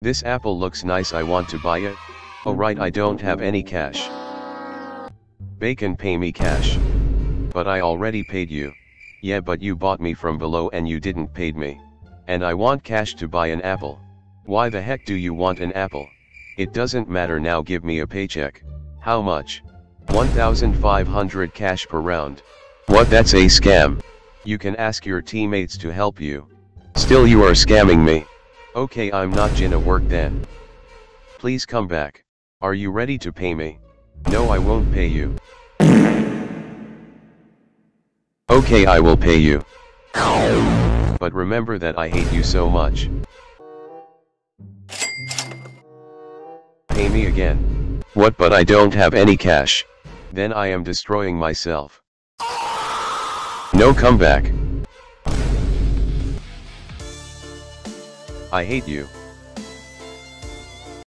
This apple looks nice I want to buy it. Oh right I don't have any cash. Bacon pay me cash. But I already paid you. Yeah but you bought me from below and you didn't paid me. And I want cash to buy an apple. Why the heck do you want an apple? It doesn't matter now give me a paycheck. How much? 1500 cash per round. What that's a scam. You can ask your teammates to help you. Still you are scamming me. Okay I'm not gonna work then. Please come back. Are you ready to pay me? No I won't pay you. Okay I will pay you. But remember that I hate you so much. Pay me again. What but I don't have any cash. Then I am destroying myself. No comeback. I hate you.